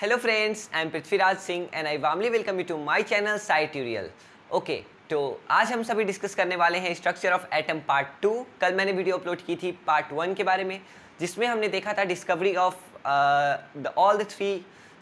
Hello friends I am Prithviraj Singh and I warmly welcome you to my channel Sci Tutorial. Okay, तो आज हम सभी discuss करने वाले हैं structure of atom part two कल मैंने वीडियो अपलोड की थी पार्ट वन के बारे में जिसमें हमने देखा था discovery of the all the three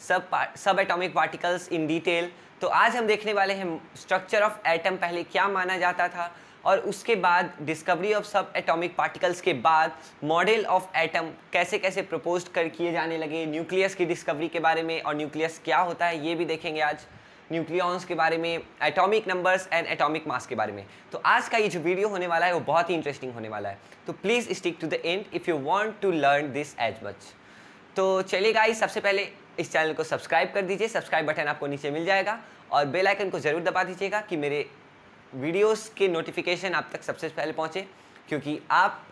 sub sub atomic particles in detail तो आज हम देखने वाले हैं स्ट्रक्चर ऑफ़ एटम पहले क्या माना जाता था और उसके बाद discovery of sub atomic particles के बाद मॉडल ऑफ़ एटम कैसे कैसे प्रपोज कर किए जाने लगे न्यूक्लियस की डिस्कवरी के बारे में और न्यूक्लियस क्या होता है, ये भी देखेंगे आज न्यूक्लियॉन्स के बारे में atomic numbers and atomic mass के बारे में। तो आज का ये जो वीडियो होने वाला है, वो बहुत ही इंटरेस्टिंग होने वाला है। तो please stick to the end if you want to learn this as much तो चलिए गाइस सबसे पहले इस चैनल को सब्सक्राइब कर दीजिए। सब्सक्राइब बटन आपको नीचे मिल जाएगा और बेल आइकन को ज़रूर दबा दीजिएगा कि मेरे वीडियोस के नोटिफिकेशन आप तक सबसे पहले पहुँचे, क्योंकि आप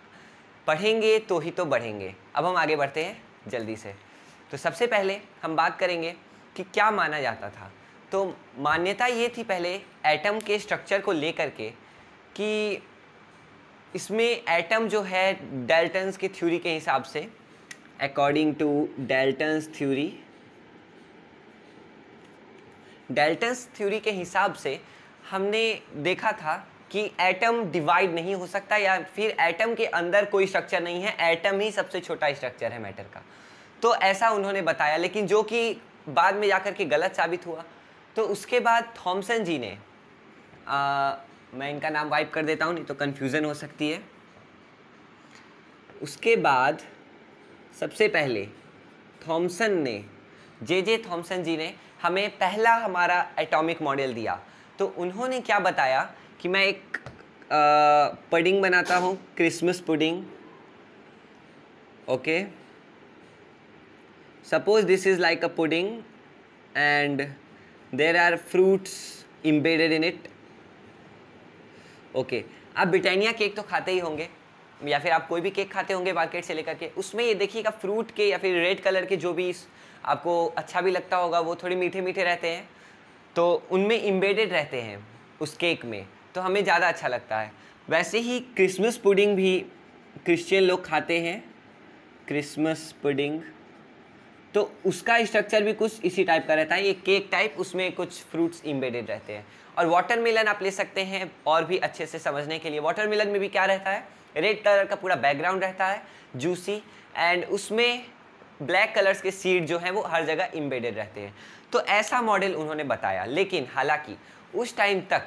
पढ़ेंगे तो ही तो बढ़ेंगे। अब हम आगे बढ़ते हैं, जल्दी से। तो सबसे पहले हम बात करेंगे कि क्या माना जाता था। तो मान्यता ये थी पहले एटम के स्ट्रक्चर को लेकर के कि इसमें एटम जो है डेल्टन्स की थ्योरी के हिसाब से according to Dalton's theory Dalton's theory के हिसाब से हमने देखा था कि एटम डिवाइड नहीं हो सकता या फिर एटम के अंदर कोई स्ट्रक्चर नहीं है। एटम ही सबसे छोटा स्ट्रक्चर है मैटर का। तो ऐसा उन्होंने बताया लेकिन जो कि बाद में जाकर के गलत साबित हुआ। तो उसके बाद थॉमसन जी ने आ, मैं इनका नाम वाइप कर देता हूँ नहीं तो कन्फ्यूज़न हो सकती है। उसके बाद सबसे पहले थॉमसन ने जे जे थॉमसन जी ने हमें पहला हमारा एटॉमिक मॉडल दिया। तो उन्होंने क्या बताया कि मैं एक पुडिंग बनाता हूँ Christmas pudding okay suppose this is like a pudding and there are fruits embedded in it okay आप ब्रिटानिया केक तो खाते ही होंगे, या फिर आप कोई भी केक खाते होंगे मार्केट से लेकर के, उसमें ये देखिएगा फ्रूट के या फिर रेड कलर के जो भी आपको अच्छा भी लगता होगा, वो थोड़े मीठे मीठे रहते हैं। तो उनमें इम्बेडेड रहते हैं, उस केक में। तो हमें ज़्यादा अच्छा लगता है। वैसे ही क्रिसमस पुडिंग भी क्रिश्चियन लोग खाते हैं। क्रिसमस पुडिंग तो उसका स्ट्रक्चर भी कुछ इसी टाइप का रहता है। ये केक टाइप उसमें कुछ फ्रूट्स इम्बेडेड रहते हैं। और वाटर वाटरमेलन आप ले सकते हैं और भी अच्छे से समझने के लिए। वाटर वाटरमेलन में भी क्या रहता है? रेड कलर का पूरा बैकग्राउंड रहता है जूसी एंड उसमें ब्लैक कलर्स के सीड जो हैं, वो हर जगह इम्बेडेड रहते हैं। तो ऐसा मॉडल उन्होंने बताया। लेकिन हालाँकि, उस टाइम तक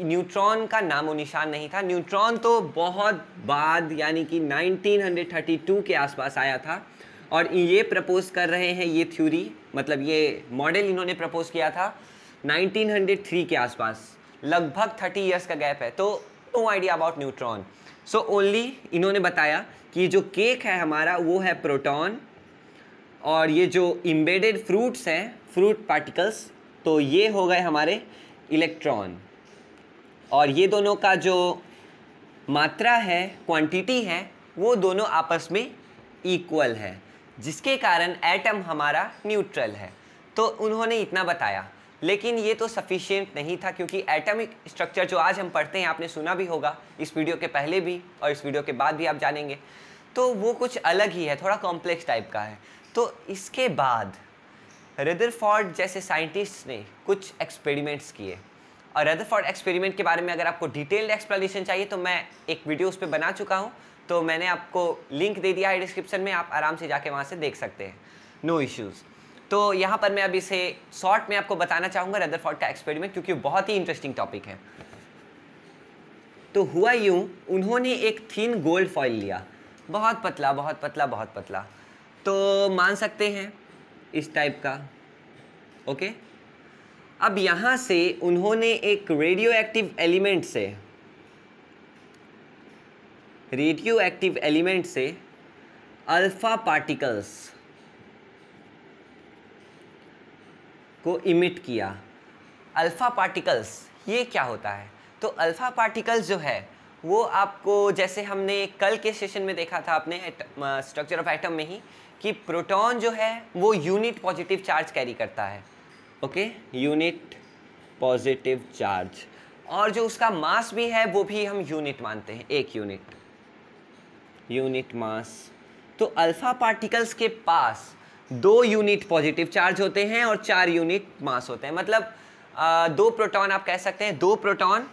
न्यूट्रॉन का नामो निशान नहीं था। न्यूट्रॉन तो बहुत बाद, यानी कि 1932 के आसपास आया था। और ये प्रपोज कर रहे हैं ये थ्योरी मतलब ये मॉडल इन्होंने प्रपोज किया था 1903 के आसपास। लगभग 30 इयर्स का गैप है। तो no idea about neutron so only इन्होंने बताया कि जो केक है हमारा, वो है प्रोटॉन और ये जो इम्बेडेड फ्रूट्स हैं फ्रूट पार्टिकल्स तो ये हो गए हमारे इलेक्ट्रॉन। और ये दोनों का जो मात्रा है क्वांटिटी है, वो दोनों आपस में इक्वल है, जिसके कारण एटम हमारा न्यूट्रल है। तो उन्होंने इतना बताया। लेकिन ये तो सफिशियंट नहीं था, क्योंकि एटमिक स्ट्रक्चर जो आज हम पढ़ते हैं, आपने सुना भी होगा, इस वीडियो के पहले भी और इस वीडियो के बाद भी आप जानेंगे। तो वो कुछ अलग ही है, थोड़ा कॉम्प्लेक्स टाइप का है। तो इसके बाद रेदरफॉर्ड जैसे साइंटिस्ट ने कुछ एक्सपेरिमेंट्स किए। और रेदरफॉर्ड एक्सपेरिमेंट के बारे में अगर आपको डिटेल्ड एक्सप्लेनेशन चाहिए तो मैं एक वीडियो उस पर बना चुका हूँ। तो मैंने आपको लिंक दे दिया है डिस्क्रिप्शन में, आप आराम से जाके वहाँ से देख सकते हैं। नो इश्यूज़ तो यहाँ पर मैं अब इसे शॉर्ट में आपको बताना चाहूँगा रेदरफॉर्ड का एक्सपेरिमेंट क्योंकि बहुत ही इंटरेस्टिंग टॉपिक है। तो हुआ यूँ, उन्होंने एक थीन गोल्ड फॉइल लिया। बहुत पतला बहुत पतला बहुत पतला। तो मान सकते हैं इस टाइप का ओके अब यहाँ से उन्होंने एक रेडियो एक्टिव एलिमेंट से रेडियो एक्टिव एलिमेंट से अल्फ़ा पार्टिकल्स को इमिट किया। अल्फ़ा पार्टिकल्स ये क्या होता है? तो अल्फ़ा पार्टिकल्स जो है, वो आपको जैसे हमने कल के सेशन में देखा था, अपने स्ट्रक्चर ऑफ़ एटम में ही कि प्रोटॉन जो है वो यूनिट पॉजिटिव चार्ज कैरी करता है। ओके यूनिट पॉजिटिव चार्ज और जो उसका मास भी है वो भी हम यूनिट मानते हैं एक यूनिट यूनिट मास तो अल्फ़ा पार्टिकल्स के पास दो यूनिट पॉजिटिव चार्ज होते हैं और चार यूनिट मास होते हैं। मतलब आ, दो प्रोटॉन आप कह सकते हैं दो प्रोटॉन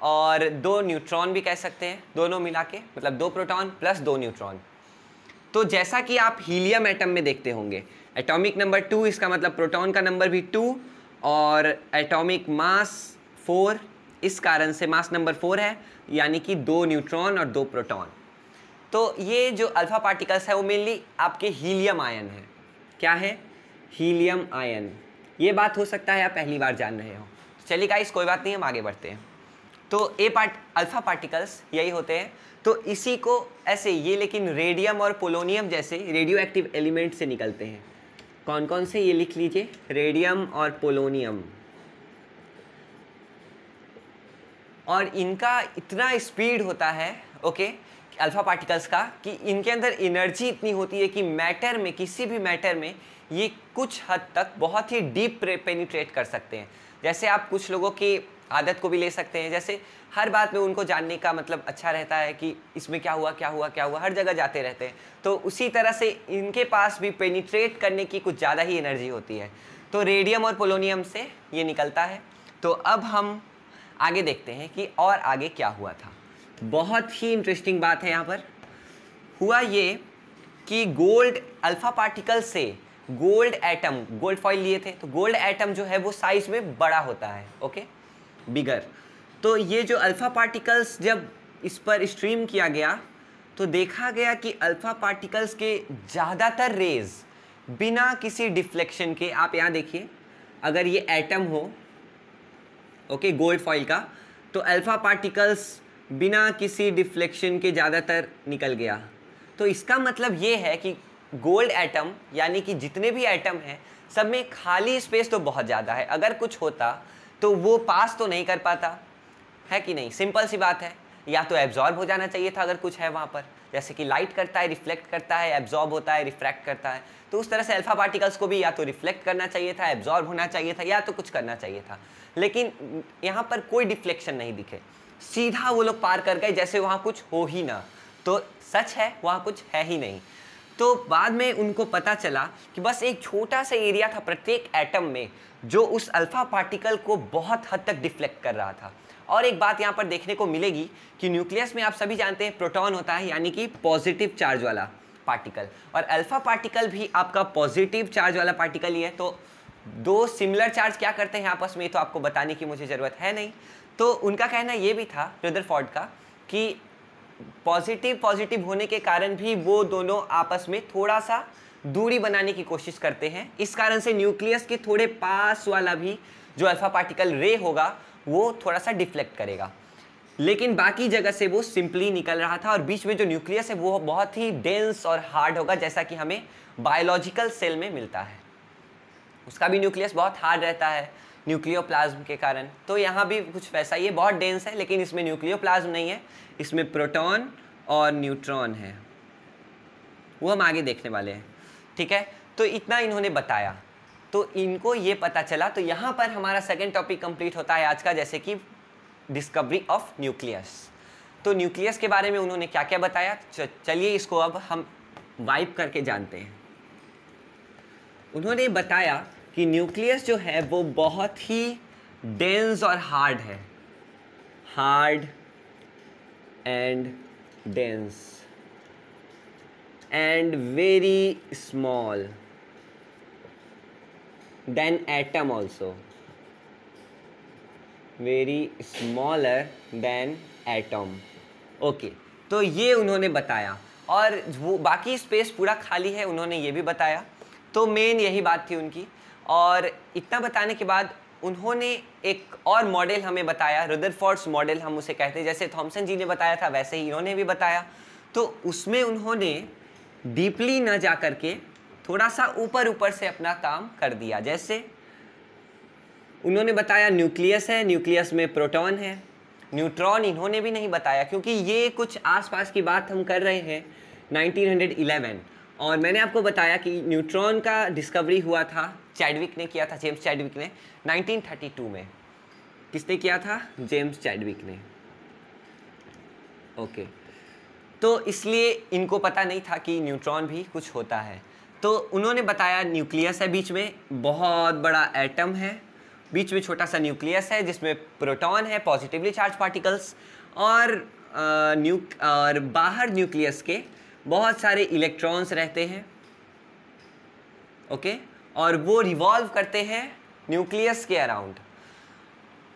और दो न्यूट्रॉन भी कह सकते हैं दोनों मिला के। मतलब दो प्रोटॉन प्लस दो न्यूट्रॉन। तो जैसा कि आप हीलियम एटम में देखते होंगे, एटॉमिक नंबर टू, इसका मतलब प्रोटॉन का नंबर भी टू, और एटॉमिक मास फोर, इस कारण से मास नंबर फोर है, यानी कि दो न्यूट्रॉन और दो प्रोटॉन। तो ये जो अल्फ़ा पार्टिकल्स है, वो मेनली आपके हीलियम आयन है। क्या है? Helium ion. ये बात हो सकता है, आप पहली बार जान रहे हो। चलिए गाइस कोई बात नहीं, हम आगे बढ़ते हैं। तो ए पार्ट अल्फ़ा पार्टिकल्स यही होते हैं। तो इसी को ऐसे ये लेकिन रेडियम और पोलोनियम जैसे रेडियो एक्टिव एलिमेंट से निकलते हैं। कौन कौन से ये लिख लीजिए? रेडियम और पोलोनियम और इनका इतना स्पीड होता है ओके अल्फ़ा पार्टिकल्स का, कि इनके अंदर एनर्जी इतनी होती है कि मैटर में, किसी भी मैटर में, ये कुछ हद तक बहुत ही डीप पेनिट्रेट कर सकते हैं। जैसे आप कुछ लोगों की आदत को भी ले सकते हैं। जैसे हर बात में उनको जानने का मतलब अच्छा रहता है कि इसमें क्या हुआ क्या हुआ क्या हुआ, हर जगह जाते रहते हैं। तो उसी तरह से इनके पास भी पेनिट्रेट करने की कुछ ज़्यादा ही एनर्जी होती है। तो रेडियम और पोलोनियम से ये निकलता है। तो अब हम आगे देखते हैं कि और आगे क्या हुआ था। बहुत ही इंटरेस्टिंग बात है यहाँ पर। हुआ ये कि गोल्ड अल्फ़ा पार्टिकल से गोल्ड एटम गोल्ड फॉइल लिए थे। तो गोल्ड एटम जो है वो साइज़ में बड़ा होता है ओके बिगर। तो ये जो अल्फ़ा पार्टिकल्स जब इस पर स्ट्रीम किया गया तो देखा गया कि अल्फ़ा पार्टिकल्स के ज़्यादातर रेज बिना किसी डिफ्लेक्शन के, आप यहाँ देखिए, अगर ये एटम हो ओके गोल्ड फॉइल का तो अल्फ़ा पार्टिकल्स बिना किसी डिफ्लेक्शन के ज़्यादातर निकल गया। तो इसका मतलब ये है कि गोल्ड एटम यानी कि जितने भी एटम हैं, सब में खाली स्पेस तो बहुत ज़्यादा है। अगर कुछ होता तो वो पास तो नहीं कर पाता। है कि नहीं? सिंपल सी बात है। या तो एब्जॉर्ब हो जाना चाहिए था अगर कुछ है वहाँ पर। जैसे कि लाइट करता है रिफ्लेक्ट करता है एब्जॉर्ब होता है रिफ्रैक्ट करता है। तो उस तरह से अल्फ़ा पार्टिकल्स को भी या तो रिफ्लेक्ट करना चाहिए था एब्जॉर्ब होना चाहिए था या तो कुछ करना चाहिए था। लेकिन यहाँ पर कोई डिफ्लेक्शन नहीं दिखे। सीधा वो लोग पार कर गए जैसे वहाँ कुछ हो ही ना। तो सच है, वहाँ कुछ है ही नहीं। तो बाद में उनको पता चला कि बस एक छोटा सा एरिया था प्रत्येक एटम में, जो उस अल्फ़ा पार्टिकल को बहुत हद तक डिफ्लेक्ट कर रहा था। और एक बात यहाँ पर देखने को मिलेगी कि न्यूक्लियस में आप सभी जानते हैं प्रोटॉन होता है, यानी कि पॉजिटिव चार्ज वाला पार्टिकल और अल्फ़ा पार्टिकल भी आपका पॉजिटिव चार्ज वाला पार्टिकल ही है। तो दो सिमिलर चार्ज क्या करते हैं आपस में तो आपको बताने की मुझे ज़रूरत है नहीं। तो उनका कहना ये भी था रुदरफोर्ड का, कि पॉजिटिव पॉजिटिव होने के कारण भी वो दोनों आपस में थोड़ा सा दूरी बनाने की कोशिश करते हैं। इस कारण से न्यूक्लियस के थोड़े पास वाला भी जो अल्फ़ा पार्टिकल रे होगा, वो थोड़ा सा डिफ्लेक्ट करेगा। लेकिन बाकी जगह से वो सिंपली निकल रहा था और बीच में जो न्यूक्लियस है, वो बहुत ही डेंस और हार्ड होगा, जैसा कि हमें बायोलॉजिकल सेल में मिलता है। उसका भी न्यूक्लियस बहुत हार्ड रहता है। न्यूक्लियोप्लाज्म के कारण। तो यहाँ भी कुछ वैसा ही है, बहुत डेंस है, लेकिन इसमें न्यूक्लियोप्लाज्म नहीं है। इसमें प्रोटॉन और न्यूट्रॉन है। वो हम आगे देखने वाले हैं, ठीक है? तो इतना इन्होंने बताया। तो इनको ये पता चला तो यहाँ पर हमारा सेकेंड टॉपिक कंप्लीट होता है आज का, जैसे कि डिस्कवरी ऑफ़ न्यूक्लियस तो न्यूक्लियस के बारे में उन्होंने क्या क्या बताया चलिए इसको अब हम वाइप करके जानते हैं। उन्होंने बताया कि न्यूक्लियस जो है वो बहुत ही डेंस और हार्ड है। Hard and dense and very small than atom also very smaller than atom okay तो ये उन्होंने बताया और वो बाकी स्पेस पूरा खाली है, उन्होंने ये भी बताया। तो मेन यही बात थी उनकी। और इतना बताने के बाद उन्होंने एक और मॉडल हमें बताया रुदरफोर्ड्स मॉडल हम उसे कहते हैं। जैसे थॉमसन जी ने बताया था, वैसे ही इन्होंने भी बताया। तो उसमें उन्होंने डीपली न जा कर के थोड़ा सा ऊपर ऊपर से अपना काम कर दिया। जैसे उन्होंने बताया न्यूक्लियस है, न्यूक्लियस में प्रोटॉन है। न्यूट्रॉन इन्होंने भी नहीं बताया, क्योंकि ये कुछ आसपास की बात हम कर रहे हैं 1911 और मैंने आपको बताया कि न्यूट्रॉन का डिस्कवरी हुआ था चैडविक ने किया था, जेम्स चैडविक ने 1932 में। किसने किया था? जेम्स चैडविक ने। ओके। तो इसलिए इनको पता नहीं था कि न्यूट्रॉन भी कुछ होता है। तो उन्होंने बताया न्यूक्लियस है बीच में, बहुत बड़ा एटम है। बीच में छोटा सा न्यूक्लियस है, जिसमें प्रोटॉन है पॉजिटिवली चार्ज पार्टिकल्स और न्यू और बाहर न्यूक्लियस के बहुत सारे इलेक्ट्रॉन्स रहते हैं। ओके? और वो रिवॉल्व करते हैं न्यूक्लियस के अराउंड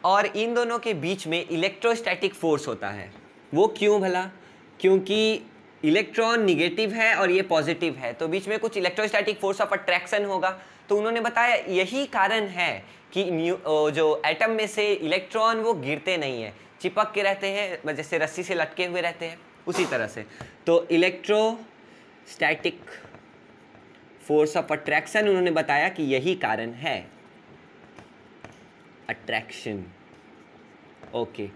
और इन दोनों के बीच में इलेक्ट्रोस्टैटिक फोर्स होता है। वो क्यों भला? क्योंकि इलेक्ट्रॉन निगेटिव है और ये पॉजिटिव है। तो बीच में कुछ इलेक्ट्रोस्टैटिक फोर्स ऑफ़ अट्रैक्शन होगा। तो उन्होंने बताया, यही कारण है कि जो एटम में से इलेक्ट्रॉन वो गिरते नहीं है। चिपक के रहते हैं जैसे रस्सी से लटके हुए रहते हैं, उसी तरह से। तो इलेक्ट्रोस्टैटिक फोर्स ऑफ़ अट्रैक्शन उन्होंने बताया कि यही कारण है। अट्रैक्शन ओके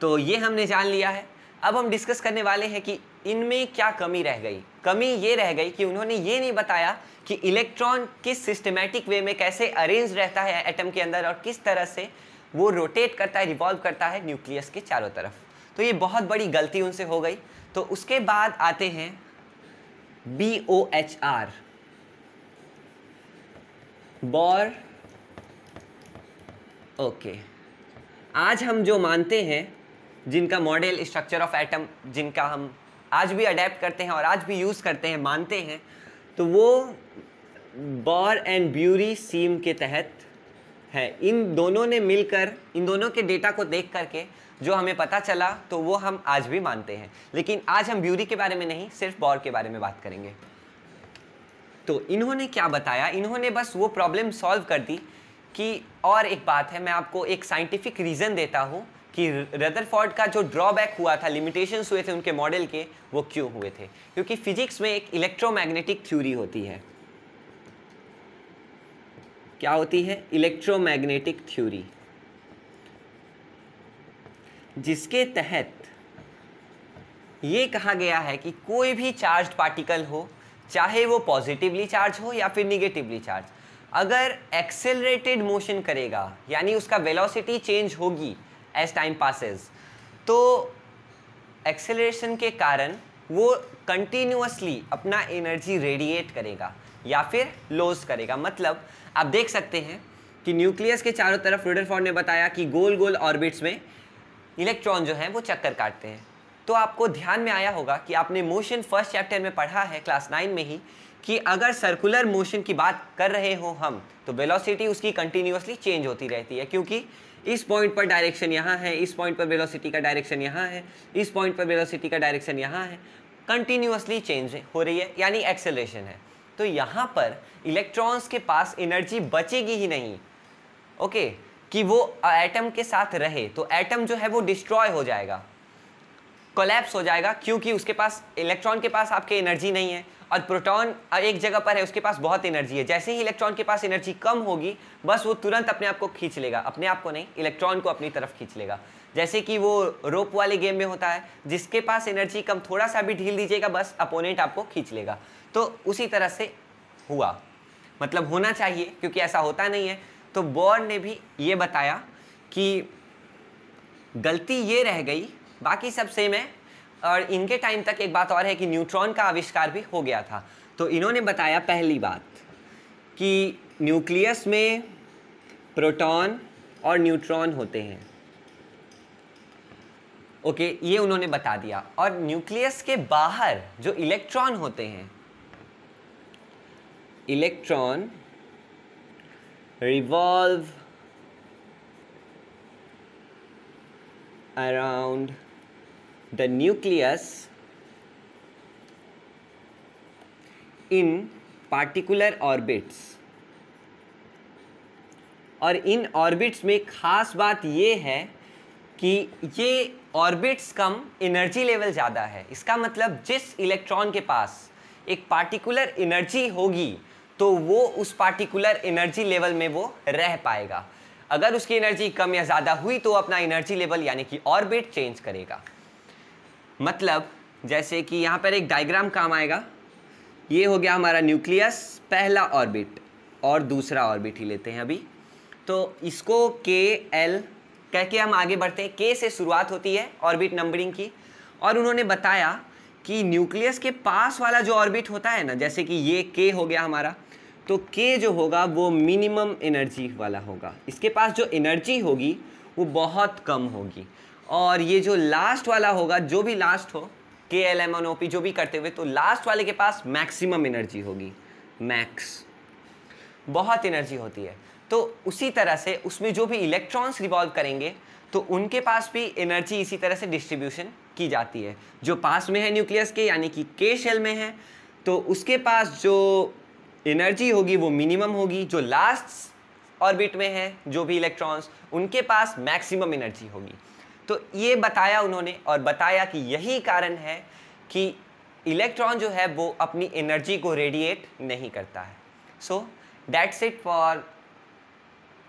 तो ये हमने जान लिया है। अब हम डिस्कस करने वाले हैं कि इनमें क्या कमी रह गई। कमी ये रह गई कि उन्होंने ये नहीं बताया कि इलेक्ट्रॉन किस सिस्टमेटिक वे में कैसे अरेंज रहता है एटम के अंदर और किस तरह से वो रोटेट करता है रिवॉल्व करता है न्यूक्लियस के चारों तरफ़। तो ये बहुत बड़ी गलती उनसे हो गई। तो उसके बाद आते हैं B O H R Bohr okay आज हम जो मानते हैं, जिनका मॉडल स्ट्रक्चर ऑफ़ एटम जिनका हम आज भी अडेप्ट करते हैं और आज भी यूज़ करते हैं, मानते हैं तो वो बॉर एंड ब्यूरी सीम के तहत है। इन दोनों ने मिलकर, इन दोनों के डेटा को देख करके जो हमें पता चला तो वो हम आज भी मानते हैं। लेकिन आज हम ब्यूरी के बारे में नहीं, सिर्फ़ बॉर के बारे में बात करेंगे। तो इन्होंने क्या बताया? इन्होंने बस वो प्रॉब्लम सॉल्व कर दी कि और एक बात है, मैं आपको एक साइंटिफिक रीज़न देता हूँ कि रदरफोर्ड का जो ड्रॉबैक हुआ था लिमिटेशंस हुए थे उनके मॉडल के, वो क्यों हुए थे? क्योंकि फिजिक्स में एक इलेक्ट्रोमैग्नेटिक थ्योरी होती है। क्या होती है? इलेक्ट्रोमैग्नेटिक थ्योरी जिसके तहत ये कहा गया है कि कोई भी चार्ज पार्टिकल हो चाहे वो पॉजिटिवली चार्ज हो या फिर निगेटिवली चार्ज अगर एक्सेलरेटेड मोशन करेगा, यानी उसका वेलोसिटी चेंज होगी एज टाइम पासेस तो एक्सेलरेशन के कारण वो कंटिन्यूसली अपना एनर्जी रेडिएट करेगा या फिर लॉस करेगा। मतलब आप देख सकते हैं कि न्यूक्लियस के चारों तरफ़ रुडरफोर्ड ने बताया कि गोल गोल ऑर्बिट्स में इलेक्ट्रॉन जो हैं वो चक्कर काटते हैं। तो आपको ध्यान में आया होगा कि आपने मोशन फ़र्स्ट चैप्टर में पढ़ा है क्लास नाइन में ही, कि अगर सर्कुलर मोशन की बात कर रहे हो हम तो वेलोसिटी उसकी कंटिन्यूसली चेंज होती रहती है, क्योंकि इस पॉइंट पर डायरेक्शन यहाँ है, इस पॉइंट पर वेलोसिटी का डायरेक्शन यहाँ है, इस पॉइंट पर वेलोसिटी का डायरेक्शन यहाँ है कंटिन्यूसली चेंज हो रही है, यानी एक्सेलरेशन है। तो यहाँ पर इलेक्ट्रॉन्स के पास एनर्जी बचेगी ही नहीं ओके कि वो एटम के साथ रहे तो एटम जो है वो डिस्ट्रॉय हो जाएगा। कोलैप्स हो जाएगा क्योंकि उसके पास इलेक्ट्रॉन के पास आपके एनर्जी नहीं है और प्रोटॉन एक जगह पर है, उसके पास बहुत एनर्जी है। जैसे ही इलेक्ट्रॉन के पास एनर्जी कम होगी, बस वो तुरंत अपने आप को खींच लेगा। अपने आप को नहीं इलेक्ट्रॉन को अपनी तरफ़ खींच लेगा। जैसे कि वो रोप वाले गेम में होता है, जिसके पास एनर्जी कम, थोड़ा सा भी ढील दीजिएगा, बस अपोनेंट आपको खींच लेगा। तो उसी तरह से हुआ। मतलब होना चाहिए, क्योंकि ऐसा होता नहीं है। तो बॉर्न ने भी ये बताया कि गलती ये रह गई बाकी सब सेम है। और इनके टाइम तक एक बात और है कि न्यूट्रॉन का आविष्कार भी हो गया था। तो इन्होंने बताया पहली बात कि न्यूक्लियस में प्रोटॉन और न्यूट्रॉन होते हैं। ओके ये उन्होंने बता दिया। और न्यूक्लियस के बाहर जो इलेक्ट्रॉन होते हैं electron revolve around the nucleus in particular orbits. और इन ऑर्बिट्स में खास बात ये है कि ये ऑर्बिट्स कम एनर्जी लेवल ज़्यादा है। इसका मतलब जिस इलेक्ट्रॉन के पास एक पार्टिकुलर एनर्जी होगी तो वो उस पार्टिकुलर एनर्जी लेवल में वो रह पाएगा। अगर उसकी एनर्जी कम या ज़्यादा हुई तो अपना एनर्जी लेवल यानी कि ऑर्बिट चेंज करेगा। मतलब जैसे कि यहाँ पर एक डायग्राम काम आएगा। ये हो गया हमारा न्यूक्लियस पहला ऑर्बिट और दूसरा ऑर्बिट ही लेते हैं अभी। तो इसको के एल कह के हम आगे बढ़ते हैं। के से शुरुआत होती है ऑर्बिट नंबरिंग की। और उन्होंने बताया कि न्यूक्लियस के पास वाला जो ऑर्बिट होता है ना, जैसे कि ये के हो गया हमारा तो के जो होगा, वो मिनिमम एनर्जी वाला होगा। इसके पास जो एनर्जी होगी, वो बहुत कम होगी। और ये जो लास्ट वाला होगा, जो भी लास्ट हो के L M N O P जो भी करते हुए तो लास्ट वाले के पास मैक्सिमम एनर्जी होगी। मैक्स बहुत एनर्जी होती है। तो उसी तरह से उसमें जो भी इलेक्ट्रॉन्स रिवॉल्व करेंगे तो उनके पास भी एनर्जी इसी तरह से डिस्ट्रीब्यूशन की जाती है। जो पास में है न्यूक्लियस के, यानी कि के शेल में है तो उसके पास जो एनर्जी होगी, वो मिनिमम होगी। जो लास्ट ऑर्बिट में है, जो भी इलेक्ट्रॉन्स उनके पास मैक्सिमम एनर्जी होगी। तो ये बताया उन्होंने और बताया कि यही कारण है कि इलेक्ट्रॉन जो है वो अपनी एनर्जी को रेडिएट नहीं करता है। सो दैट्स इट फॉर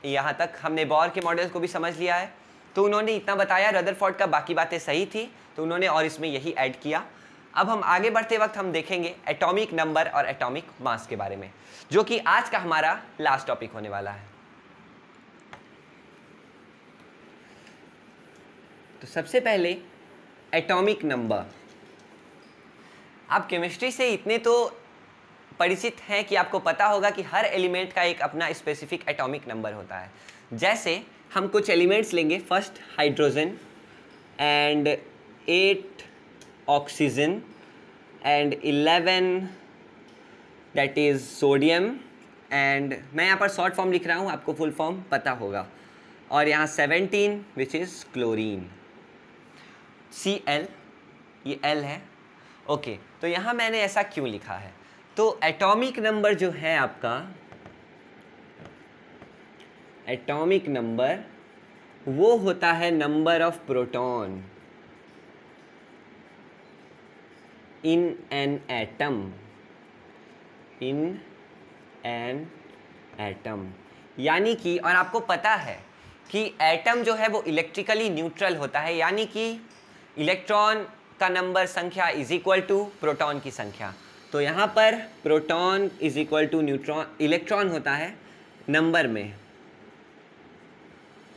यहाँ तक। हमने बॉर के मॉडल्स को भी समझ लिया है। तो उन्होंने इतना बताया रदरफोर्ड का बाकी बातें सही थी तो उन्होंने और इसमें यही ऐड किया। अब हम आगे बढ़ते वक्त हम देखेंगे एटॉमिक नंबर और एटॉमिक मास के बारे में, जो कि आज का हमारा लास्ट टॉपिक होने वाला है। तो सबसे पहले एटॉमिक नंबर। आप केमिस्ट्री से इतने तो परिचित हैं कि आपको पता होगा कि हर एलिमेंट का एक अपना स्पेसिफिक एटॉमिक नंबर होता है। जैसे हम कुछ एलिमेंट्स लेंगे first hydrogen and eight oxygen and eleven that is sodium and मैं यहाँ पर शॉर्ट फॉर्म लिख रहा हूँ, आपको फुल फॉर्म पता होगा। और यहाँ seventeen which is chlorine C L, ये एल है। ओके तो यहाँ मैंने ऐसा क्यों लिखा है? तो एटॉमिक नंबर जो है आपका, एटॉमिक नंबर, वो होता है number of proton in an atom. In an atom. यानी कि, और आपको पता है कि एटम जो है वो इलेक्ट्रिकली न्यूट्रल होता है, यानी कि इलेक्ट्रॉन का नंबर संख्या इज़ इक्वल टू प्रोटॉन की संख्या। तो यहाँ पर proton is equal to neutron, electron होता है नंबर में।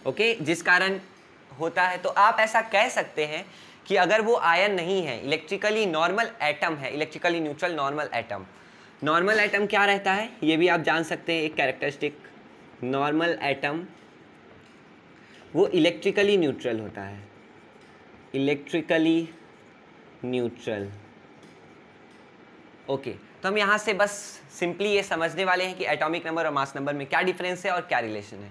ओके? okay? जिस कारण होता है तो आप ऐसा कह सकते हैं कि अगर वो आयन नहीं है, इलेक्ट्रिकली नॉर्मल एटम है, electrically neutral normal atom normal atom क्या रहता है? ये भी आप जान सकते हैं, एक कैरेक्टरिस्टिक नॉर्मल एटम, वो इलेक्ट्रिकली न्यूट्रल होता है। इलेक्ट्रिकली न्यूट्रल ओके तो हम यहाँ से बस सिंपली ये समझने वाले हैं कि एटॉमिक नंबर और मास नंबर में क्या डिफरेंस है और क्या रिलेशन है।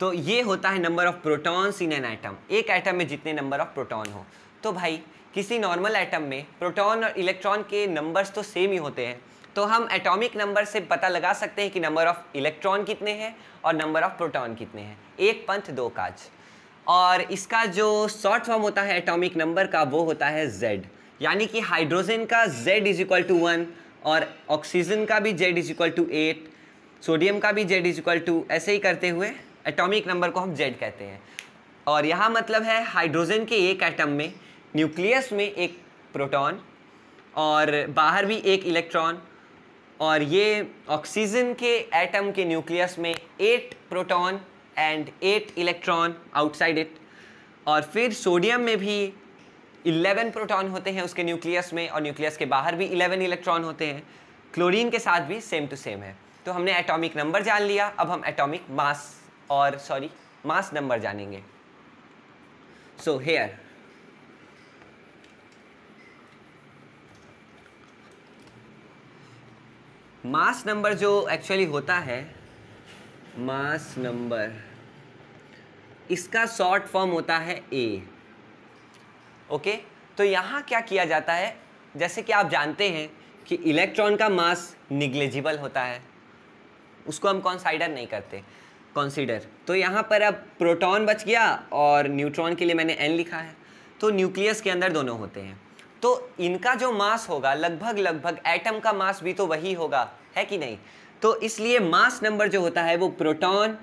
तो ये होता है number of protons in an atom एक एटम में जितने नंबर ऑफ़ प्रोटॉन हो। तो भाई, किसी नॉर्मल एटम में प्रोटॉन और इलेक्ट्रॉन के नंबर्स तो सेम ही होते हैं। तो हम एटॉमिक नंबर से पता लगा सकते हैं कि नंबर ऑफ़ इलेक्ट्रॉन कितने हैं और नंबर ऑफ़ प्रोटॉन कितने हैं। एक पंथ, दो काज। और इसका जो शॉर्ट फॉर्म होता है एटॉमिक नंबर का, वो होता है z. यानी कि हाइड्रोजन का z is equal to one और ऑक्सीजन का भी z is equal to eight sodium का भी z इज़ इक्वल टू ऐसे ही करते हुए एटॉमिक नंबर को हम z कहते हैं। और यहाँ मतलब है हाइड्रोजन के एक एटम में न्यूक्लियस में एक प्रोटॉन और बाहर भी एक इलेक्ट्रॉन और ये ऑक्सीजन के एटम के न्यूक्लियस में eight proton and eight electron outside it और फिर सोडियम में भी 11 प्रोटॉन होते हैं उसके न्यूक्लियस में और न्यूक्लियस के बाहर भी 11 इलेक्ट्रॉन होते हैं। क्लोरीन के साथ भी सेम टू सेम है। तो हमने एटॉमिक नंबर जान लिया। अब हम एटॉमिक मास और सॉरी मास नंबर जानेंगे। सो हेयर मास नंबर जो एक्चुअली होता है मास नंबर इसका शॉर्ट फॉर्म होता है ए ओके तो यहाँ क्या किया जाता है? जैसे कि आप जानते हैं कि इलेक्ट्रॉन का मास निग्लेजिबल होता है। उसको हम कॉन्साइडर नहीं करते। कॉन्सीडर तो यहाँ पर अब प्रोटॉन बच गया और न्यूट्रॉन के लिए मैंने एन लिखा है। तो न्यूक्लियस के अंदर दोनों होते हैं। तो इनका जो मास होगा, लगभग लगभग एटम का मास भी तो वही होगा, है कि नहीं? तो इसलिए मास नंबर जो होता है वो प्रोटॉन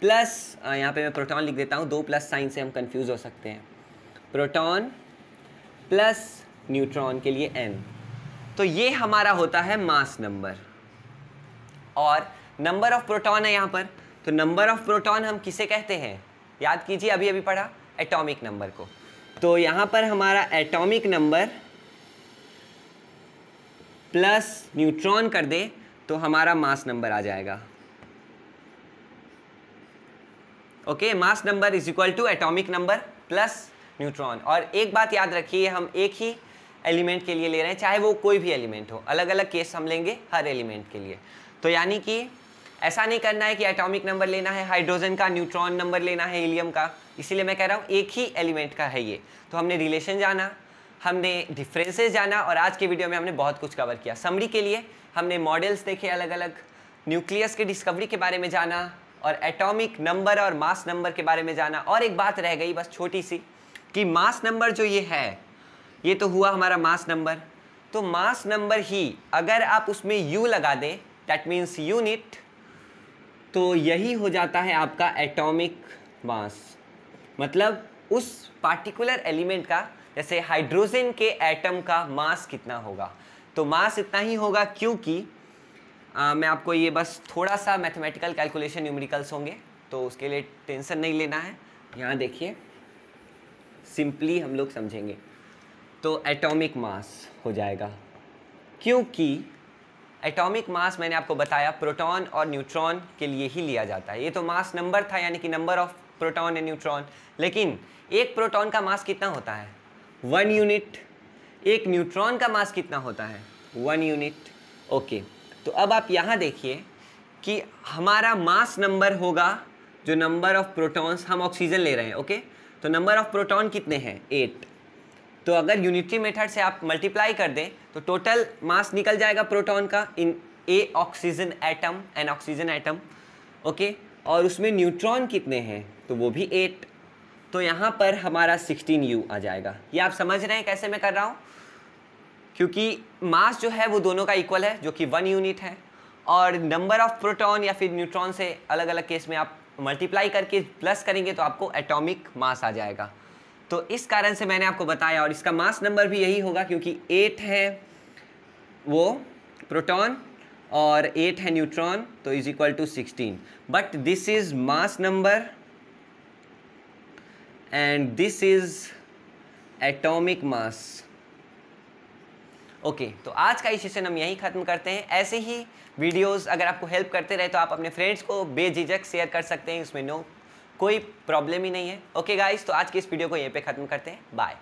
प्लस यहाँ पे मैं प्रोटॉन लिख देता हूँ, दो प्लस साइन से हम कंफ्यूज हो सकते हैं। प्रोटॉन प्लस न्यूट्रॉन के लिए एन तो ये हमारा होता है मास नंबर। और नंबर ऑफ़ प्रोटॉन है यहाँ पर। तो नंबर ऑफ़ प्रोटॉन हम किसे कहते हैं? याद कीजिए अभी अभी पढ़ा, एटॉमिक नंबर को। तो यहाँ पर हमारा एटॉमिक नंबर प्लस न्यूट्रॉन कर दे तो हमारा मास नंबर आ जाएगा। Okay, mass number is equal to atomic number plus neutron. और एक बात याद रखिए, हम एक ही एलिमेंट के लिए ले रहे हैं, चाहे वो कोई भी एलिमेंट हो। अलग अलग केस हम लेंगे हर एलिमेंट के लिए। तो यानी कि ऐसा नहीं करना है कि एटॉमिक नंबर लेना है, हाइड्रोजन का, न्यूट्रॉन नंबर लेना है, हीलियम का। इसीलिए मैं कह रहा हूँ, एक ही एलिमेंट का है ये। तो हमने रिलेशन जाना, हमने डिफरेंसेस जाना, और आज के वीडियो में हमने बहुत कुछ कवर किया। समरी के लिए हमने मॉडल्स देखे अलग अलग न्यूक्लियस के डिस्कवरी के बारे में जाना। और एटॉमिक नंबर और मास नंबर के बारे में जाना। और एक बात रह गई बस छोटी सी, कि मास नंबर जो ये है, ये तो हुआ हमारा मास नंबर तो मास नंबर ही, अगर आप उसमें यू लगा दें दैट मीन्स यूनिट तो यही हो जाता है आपका एटॉमिक मास मतलब उस पार्टिकुलर एलिमेंट का, जैसे हाइड्रोजन के एटम का मास कितना होगा? तो मास इतना ही होगा क्योंकि आ, मैं आपको ये बस थोड़ा सा मैथमेटिकल कैलकुलेशन न्यूमेरिकल्स होंगे तो उसके लिए टेंशन नहीं लेना है। यहाँ देखिए सिंपली हम लोग समझेंगे। तो एटॉमिक मास हो जाएगा। क्योंकि एटॉमिक मास मैंने आपको बताया प्रोटॉन और न्यूट्रॉन के लिए ही लिया जाता है। ये तो मास नंबर था यानी कि number of proton and neutron लेकिन एक प्रोटॉन का मास कितना होता है? वन यूनिट एक न्यूट्रॉन का मास कितना होता है? वन यूनिट ओके तो अब आप यहाँ देखिए कि हमारा मास नंबर होगा, जो नंबर ऑफ़ प्रोटॉन्स हम ऑक्सीजन ले रहे हैं ओके तो नंबर ऑफ़ प्रोटॉन कितने हैं? एट तो अगर यूनिटरी मेथड से आप मल्टीप्लाई कर दें तो टोटल मास निकल जाएगा प्रोटॉन का in a oxygen atom an oxygen atom okay और उसमें न्यूट्रॉन कितने हैं? तो वो भी एट तो यहाँ पर हमारा सिक्सटीन यू आ जाएगा। ये आप समझ रहे हैं कैसे मैं कर रहा हूँ? क्योंकि मास जो है वो दोनों का इक्वल है, जो कि वन यूनिट है। और नंबर ऑफ़ प्रोटॉन या फिर न्यूट्रॉन से अलग अलग केस में आप मल्टीप्लाई करके प्लस करेंगे तो आपको एटॉमिक मास आ जाएगा। तो इस कारण से मैंने आपको बताया और इसका मास नंबर भी यही होगा क्योंकि एट है वो प्रोटॉन और एट है न्यूट्रॉन तो is equal to sixteen but this is mass number and this is atomic mass okay okay, तो आज का ये सेशन हम यहीं ख़त्म करते हैं। ऐसे ही वीडियोस अगर आपको हेल्प करते रहे तो आप अपने फ्रेंड्स को बेझिझक शेयर कर सकते हैं उसमें नो कोई प्रॉब्लम ही नहीं है। ओके okay गाइस तो आज की इस वीडियो को यहीं पे ख़त्म करते हैं। बाय